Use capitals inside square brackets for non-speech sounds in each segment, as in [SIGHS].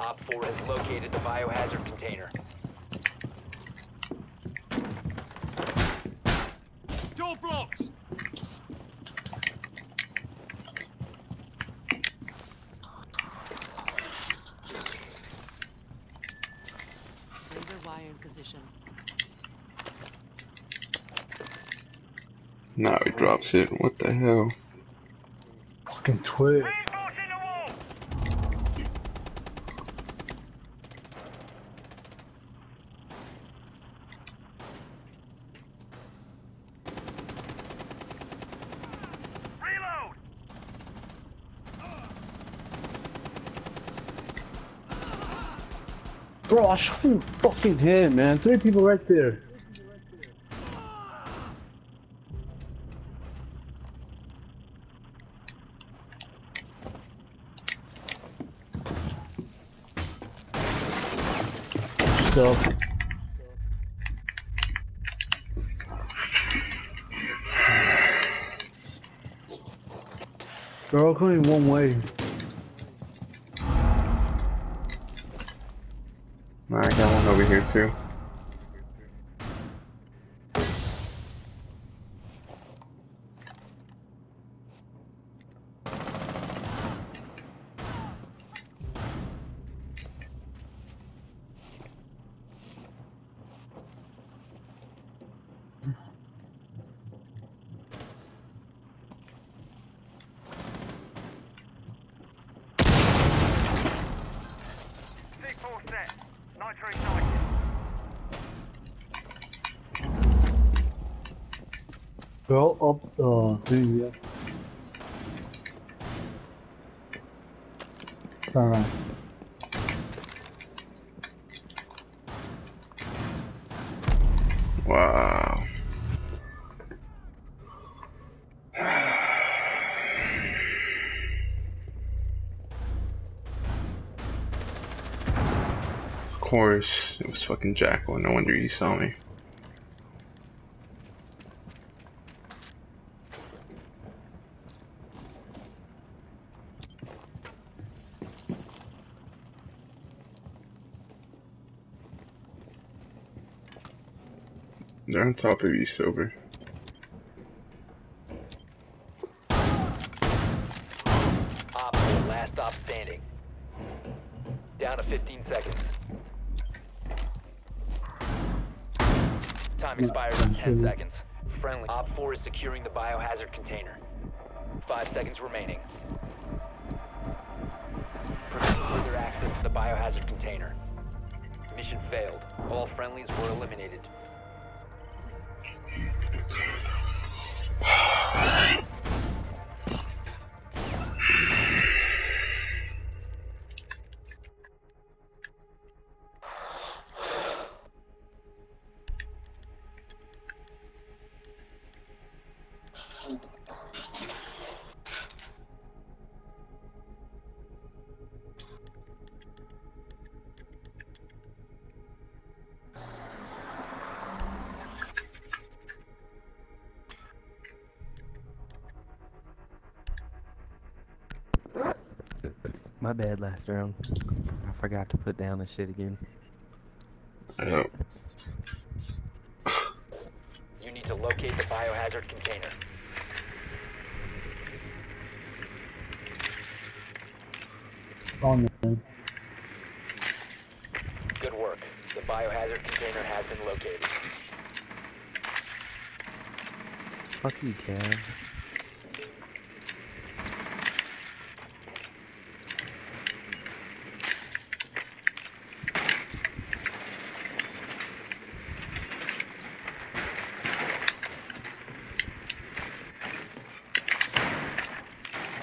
Op 4 has located the biohazard container. Door blocked! Laser wire in position. Now he drops it. What the hell? Fucking twig. Him fucking head, man. Three people right there. So. Girl coming one way. I got one Girl up the thing, yeah. Turn around. Wow. Of course, it was fucking Jackal. No wonder you saw me. They're on top of you, Silver. Op last stop standing. Down to 15 seconds. Time expires in 10 seconds. Friendly. Op 4 is securing the biohazard container. Five seconds remaining. Prevent further access to the biohazard container. Mission failed. All friendlies were eliminated. Oh, My bad last round. I forgot to put down the shit again. Oh, You need to locate the biohazard container. On man. Good work. The biohazard container has been located. Fuck you, Kev.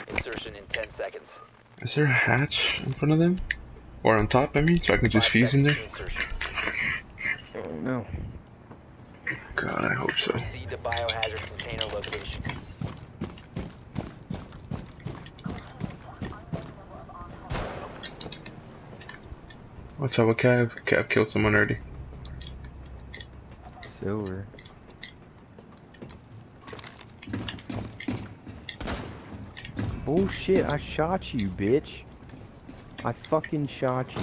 Insertion in 10 seconds. is there a hatch in front of them? Or on top, I mean, so I can just Five fuse in there? seconds to insertion. Oh no. God, I hope so. Proceed to biohazard container location. What's up with Cav? Cav killed someone already. Silver. Bullshit, I shot you, bitch. I fucking shot you.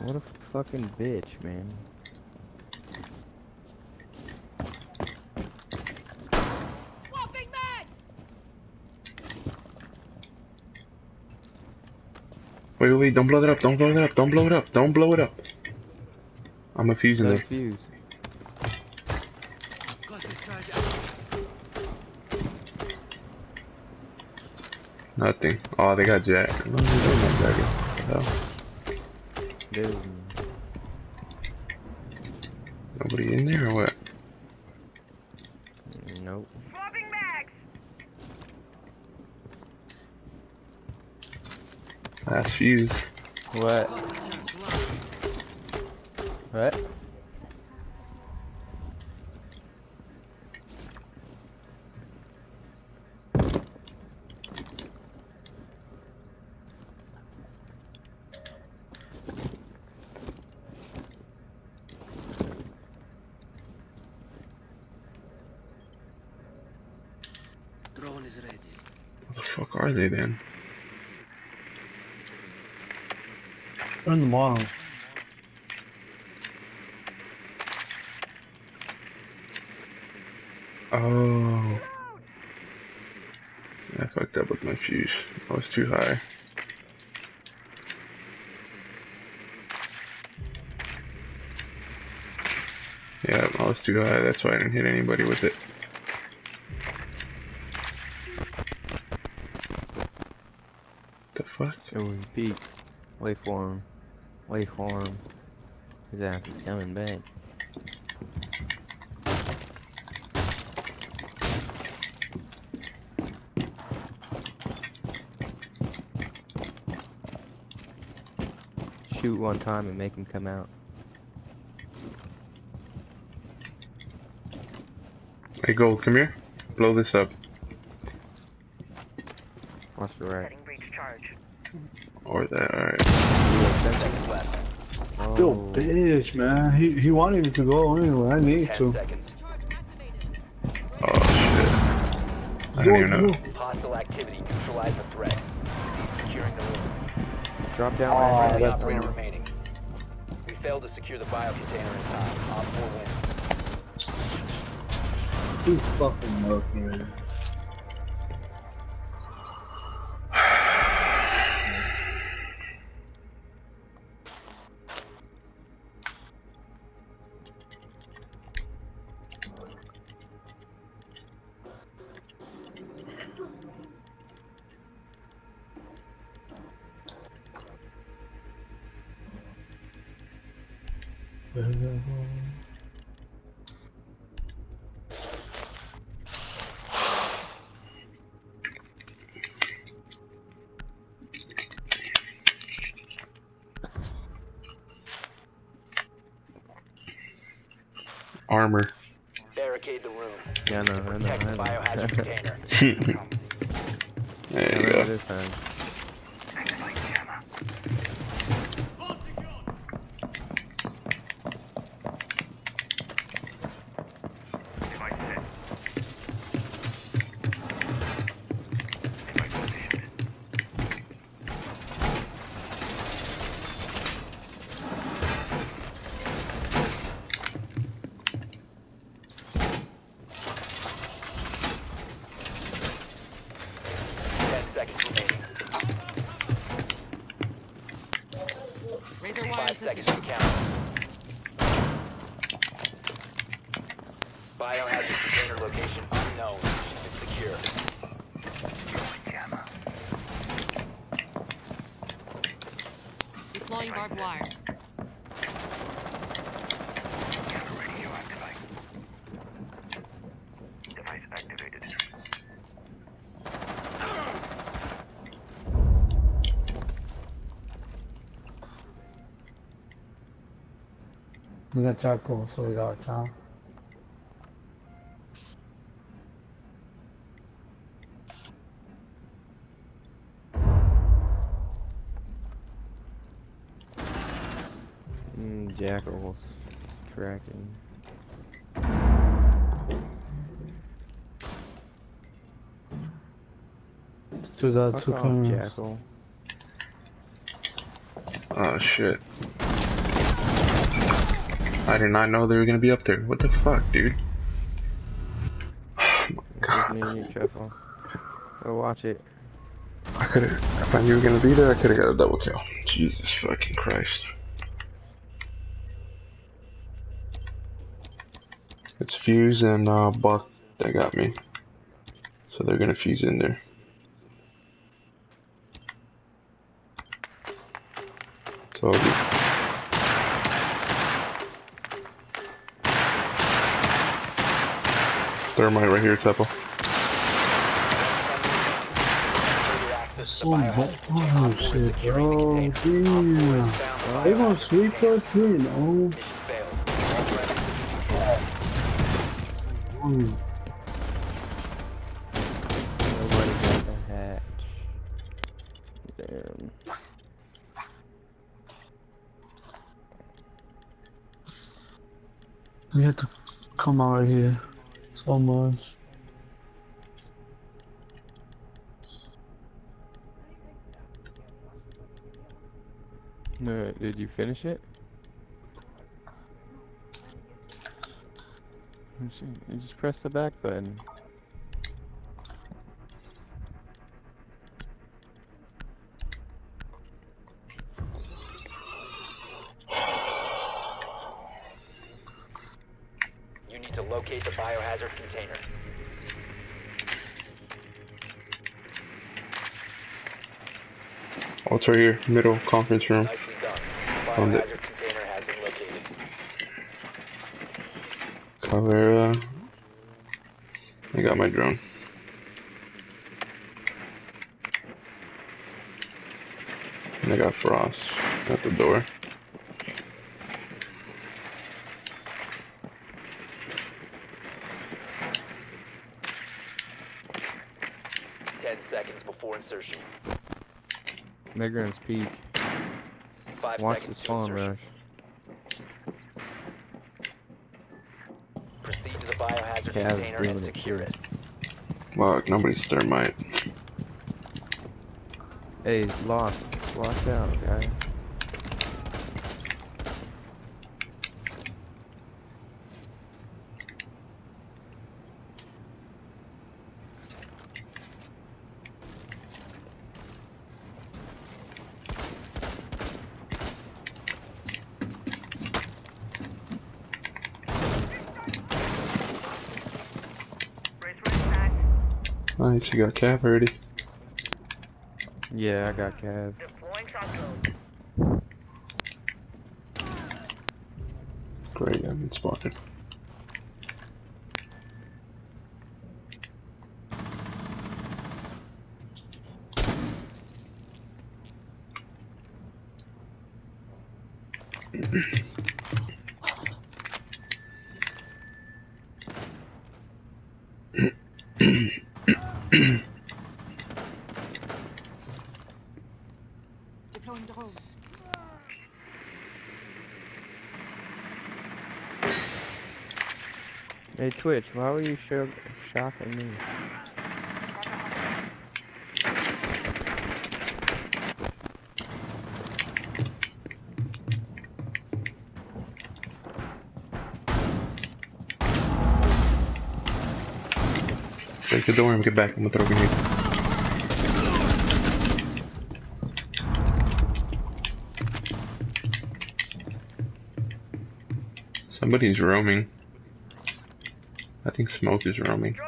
What a fucking bitch, man. Swapping mag! Wait, wait, wait, don't blow it up, don't blow it up, don't blow it up, don't blow it up. I'm a fuse in No there. fuse. Nothing. Oh, they got Jack. No, they don't have Jack. What the hell? Dude. Nobody in there or what? Nope. Swapping mags! Last fuse. What? What? They then? Turn them on. Oh. I fucked up with my fuse. I was too high. Yeah, I was too high. That's why I didn't hit anybody with it. The fuck? So we peek. Wait for him. Wait for him. His ass is coming back. Shoot one time and make him come out. Hey, Gold, come here. Blow this up. He he wanted me to go anyway. I need Ten to. seconds. Oh, shit. I don't even know. Hostile activity. Neutralize the threat. Securing the room. drop down. Oh, right Friendly that's operator fine. remaining. We failed to secure the bio container in time. Op 4 wins. Too fucking Mercury. Armor. Barricade the room. Yeah, I know, I know, Protect the I know. biohazard [LAUGHS] container. [LAUGHS] there I you go. Deploying barbed wire. Jammer ready to activate. Device activated. We got charcoal, fracking. Two that two off, Jackal. Oh shit. I did not know they were gonna be up there. What the fuck, dude? Oh [SIGHS] my god. Watch it. I could've, if I knew you were gonna be there, I could've got a double kill. Jesus fucking Christ. It's Fuse and uh, Buck that got me. So they're gonna fuse in there. So, Thermite right here, to the Oh, oh, shit, four has Damn. They gonna sweep us in, oh. Mm. Nobody got the hatch. Damn. We have to come out of here so much. No, did you finish it? You You just press the back button. You need to locate the biohazard container. Oh, it's right here, middle conference room. Nicely. The Found it. biohazard container has been located. Caveira. I got my drone. And I got Frost at the door. Ten seconds before insertion. Megran's peak. Five Watch the seconds to spawn insertion. rush. Proceed to the biohazard Cavs container and doing it secure it. Fuck, nobody's thermite. Hey, lost. Watch out, guys. Nice, you got Cav already. Yeah, I got Cav. Great, I've been spotted. Deploying drone. Hey, Twitch, why were you sho shocking me? Break the door and get back. I'm gonna throw a grenade. Somebody's roaming. I think smoke is roaming.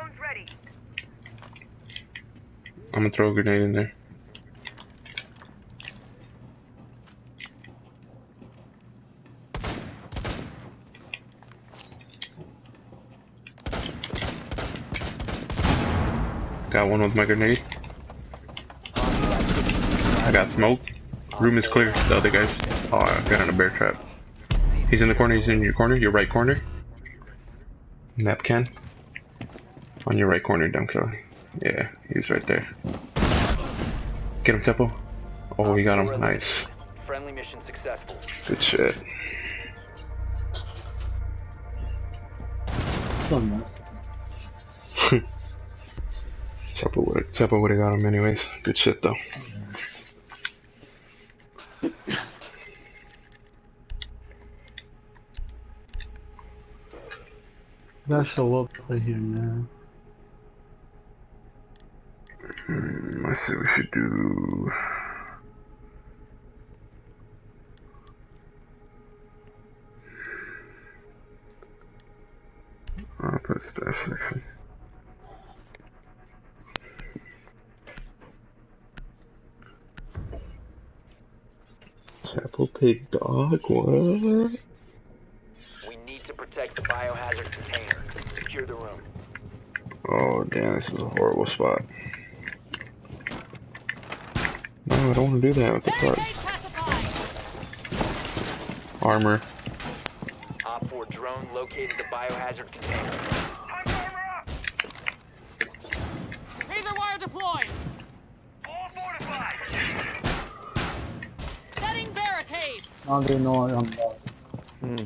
I'm gonna throw a grenade in there. Got one with my grenade. I got smoke. Room is clear. The other guys. Oh, I got in a bear trap. He's in the corner. He's in your corner. Your right corner. Kapkan. On your right corner, dumb killer. Yeah, he's right there. Get him, Tempo. Oh, we got him. Nice. Friendly mission successful. Good shit. So much. Temple would would have got him anyways. Good shit though. That's so well play here. Hmm, let's see what we should do. I'll put stash section. Pig dog, what? We need to protect the biohazard container. Secure the room. Oh damn, this is a horrible spot. No, I don't want to do that with the card. Barricade pacified. Armor. Op 4 drone located the biohazard container. Razor wire deployed. All fortified! Setting barricade. I don't even know I'm about. Hmm.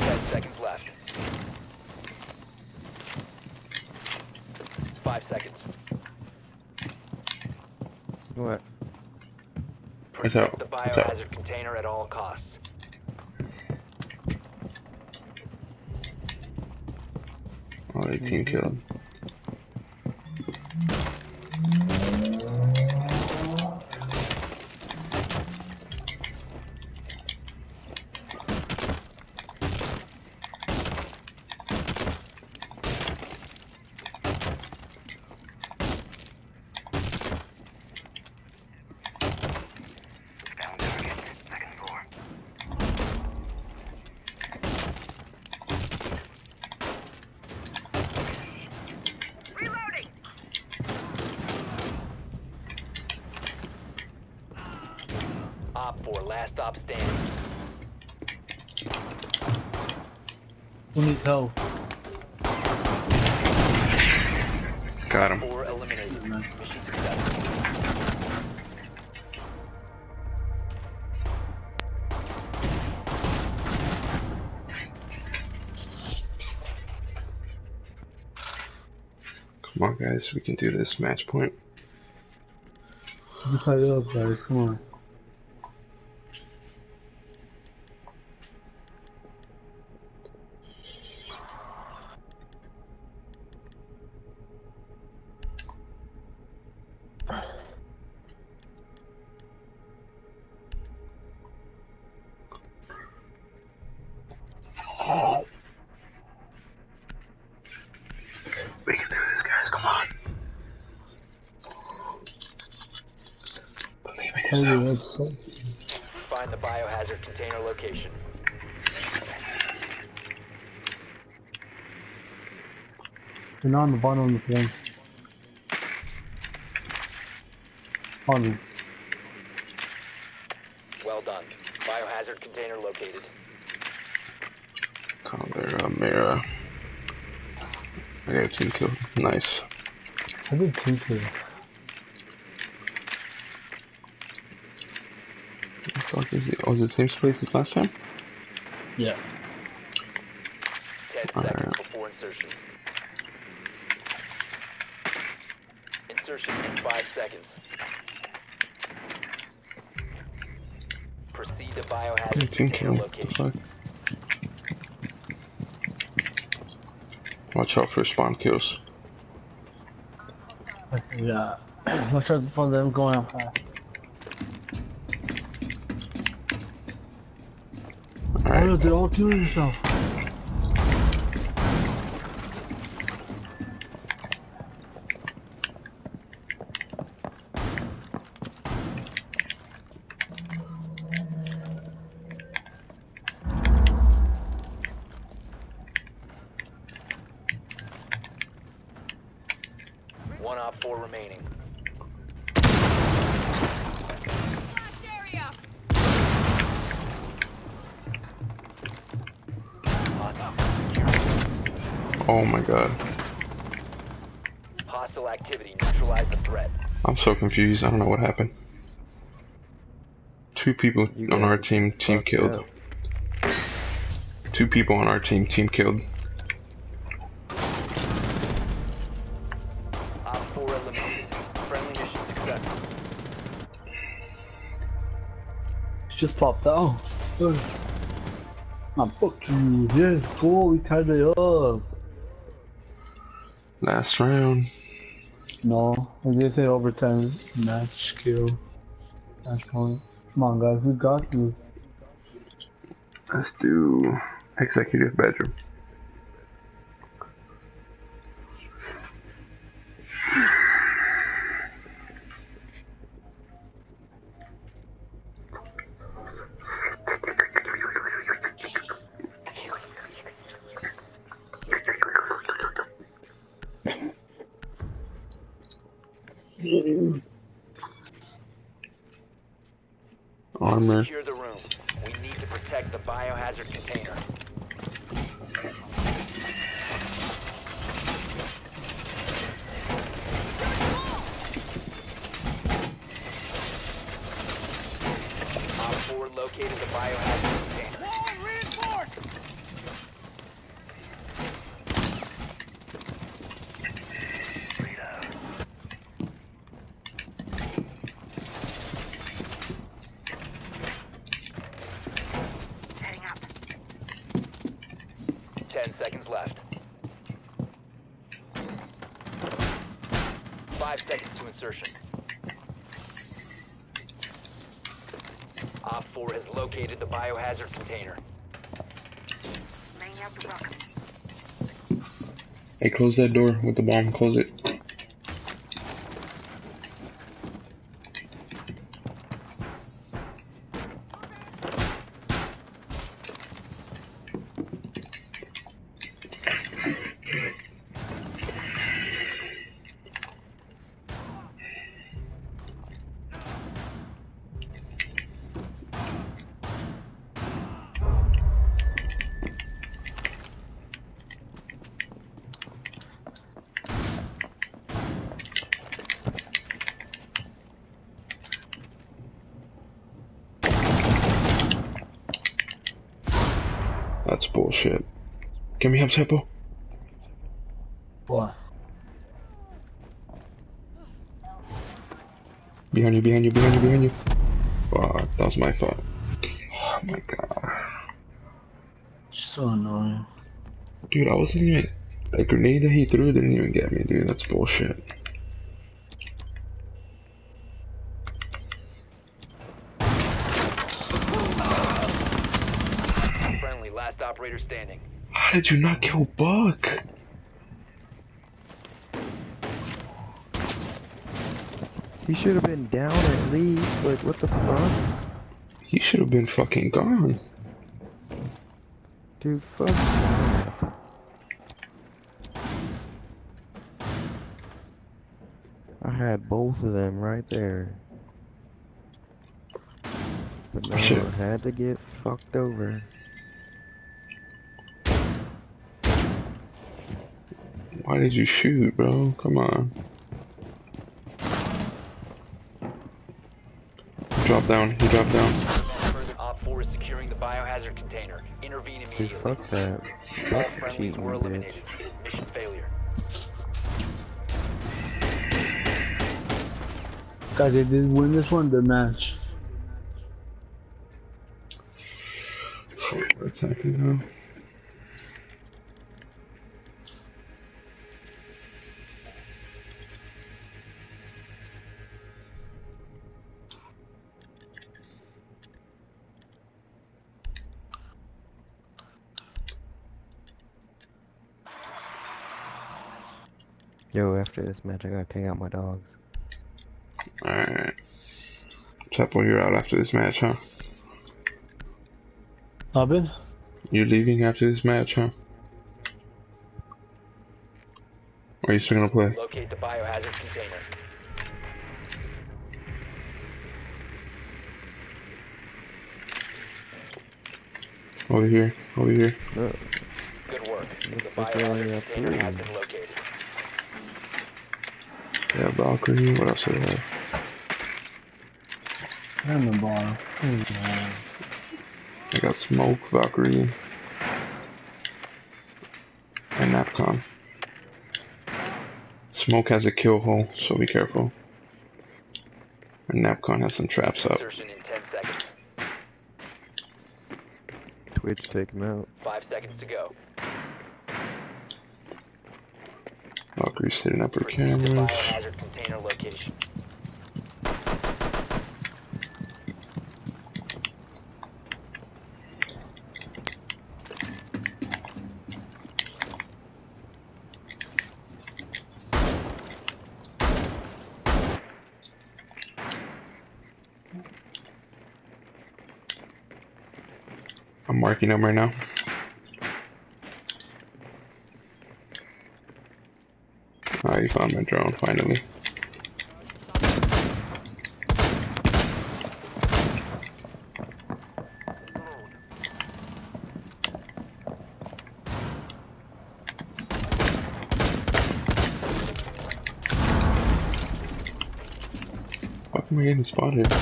Ten seconds left. Five seconds. What? Watch out. The Watch out. biohazard container at all costs. Oh, 18 killed. Last stop standing. Who needs help? Got him. 4 eliminated. Mission successful. Come on, guys. We can do this match point. Just like up, guys. Come on. They're not on the bottom of the thing. On me. Well done. Biohazard container located. Color, uh, Mira. I got a team kill. Nice. I did two kills. What the fuck is it? Oh, is it the same place as last time? Yeah. 10 Alright. seconds before insertion. Insertion in 5 seconds. Proceed to biohazard container kill. Location. Watch out for spawn kills. Yeah. [CLEARS THROAT] Watch out for them going out fast. Oh, Alright. they're all killing yourself. One op 4 remaining. Blast area. Oh my god. Hostile activity. Neutralize the threat. I'm so confused. I don't know what happened. Two people You on our team team killed. up. Two people on our team, team killed. It's just popped out. Ugh. Ah, fuck you. Yes, go. We tied it up. Last round. No, I did say overtime match kill. Match point. Come on, guys. We got you. Let's do executive bedroom. Armor. Secure the room. We need to protect the biohazard container. Op 4 located the biohazard container. Heading up. Ten seconds left. Five seconds to insertion. Op 4 has located the biohazard container. Laying out the rock. Hey, close that door with the bomb. Close it. Me up, Seppo. What? Behind you, behind you, behind you, behind you. Fuck, that was my fault. Oh my god. So annoying. Dude, I wasn't even. The grenade that he threw didn't even get me, dude. That's bullshit. Friendly, last operator standing. How did you not kill Buck? He should have been down at least. Like, what the fuck? He should have been fucking gone. Dude, fuck. I had both of them right there. But no, I had to get fucked over. Why did you shoot, bro? Come on. Drop down. He dropped down. Further, Op 4 is securing the biohazard container. Intervene Dude, immediately. fuck that. All Fuck friendlies cheating, were bitch. eliminated. Mission failure. Guys, they did win this one, the match. Yo, after this match, I gotta take out my dogs. Alright. Seppo, you're out after this match, huh? Robin? You're leaving after this match, huh? Or are you still gonna play? Locate the biohazard container. Over here, over here. Good work. The Looks like we only biohazard container has been located. Yeah, Valkyrie. What else do I have? I'm the bottom. Oh. I got smoke, Valkyrie. And Kapkan. Smoke has a kill hole, so be careful. And Kapkan has some traps up. Insertion in 10 seconds. Twitch, take him out. Five seconds to go. Proceed to cameras. I'm marking them right now. Alright, found my drone finally. Fuck am I getting spotted?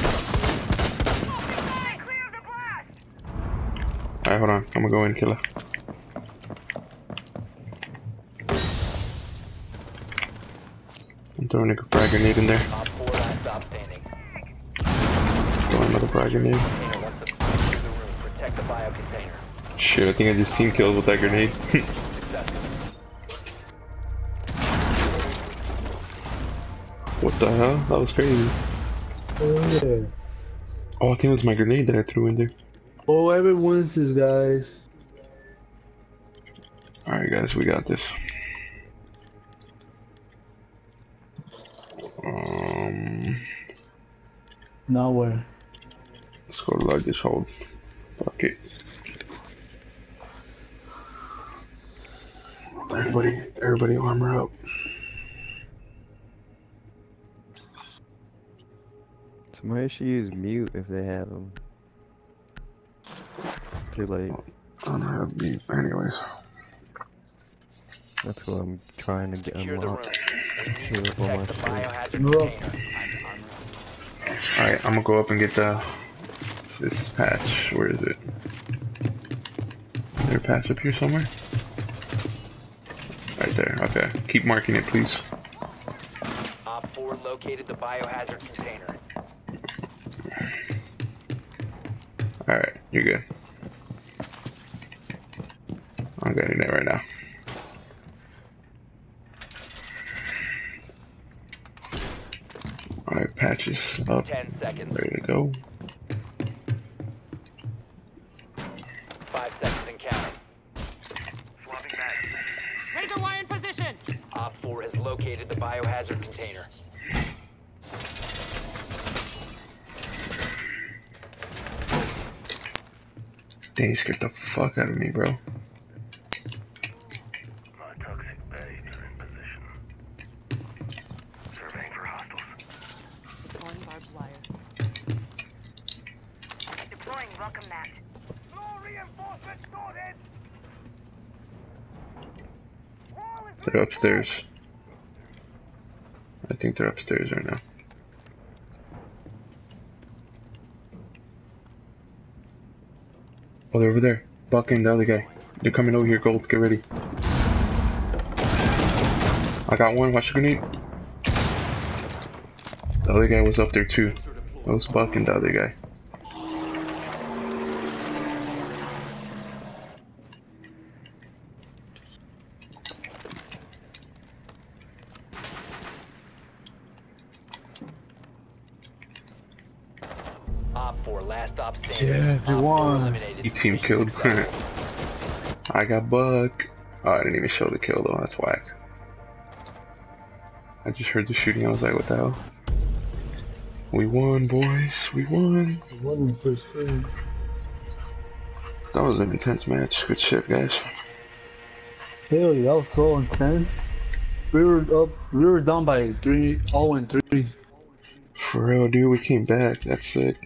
Alright, hold on. I'm gonna go in, killer. Throwing a frag grenade in there. Op 4 last stop standing. Throwing another frag grenade. Container once deployed to the room. Protect the bio container. Shit, I think I just team killed with that grenade. [LAUGHS] What the hell? That was crazy. Oh yeah. Oh, I think it was my grenade that I threw in there. Oh, everyone's this, guys. Alright, guys, we got this. Now where? let's go to luggage hold. Fuck it. Everybody, everybody armor up. Somebody should use mute if they have them. Too late. I don't have beat, anyways. That's what I'm trying to get Secure the room. unlocked. We need to protect the biohazard container. Alright, I'm gonna go up and get the this patch. Where is it? Is there a patch up here somewhere? Right there. Okay. Keep marking it, please. Op 4 located the biohazard container. Alright, you're good. I'm getting it right now. Alright, patches up. 10 seconds. Ready to go. Five seconds and counting. Razor wire in position. Op 4 has located the biohazard container. Dang, you scared the fuck out of me, bro. toxic barriers in position. Surveying for hostiles. Deploying barbed wire. Deploying welcome mat. More reinforcements sorted! Wall is They're upstairs. I think they're upstairs right now. Oh, they're over there. Bucking the other guy. They're coming over here, Gold. Get ready. I got one. Watch the grenade. The other guy was up there too. That was bucking the other guy. Op 4 last stop standing. Yeah, Op we 4 won. eliminated. He team killed. [LAUGHS] I got buck. Oh, I didn't even show the kill though. That's whack. I just heard the shooting. I was like, what the hell? We won, boys. We won. One first frame. That was an intense match. Good shit, guys. Hell, yeah, that was so intense. We were up. We were down by three, oh all in three. For real, dude. We came back. That's sick.